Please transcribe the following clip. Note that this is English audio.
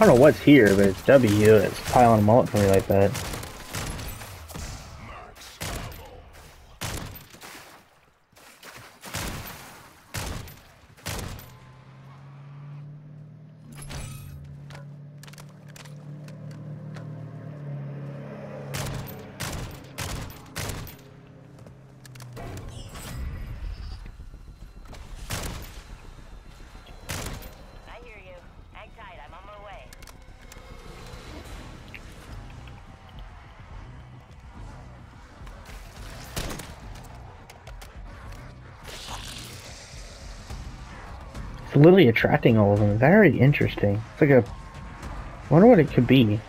I don't know what's here, but it's W. It's piling them up for me like that. Literally attracting all of them. Very interesting. It's like a. I wonder what it could be.